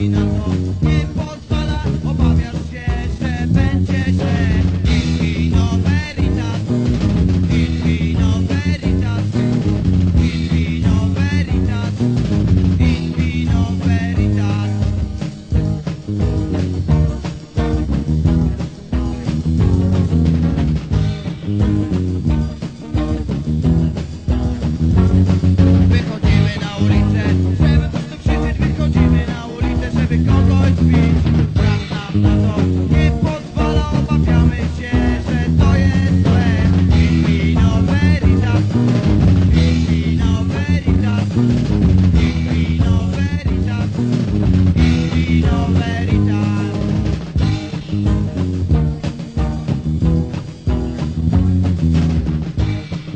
Marina.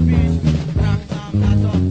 Bitch, Knock, knock, knock on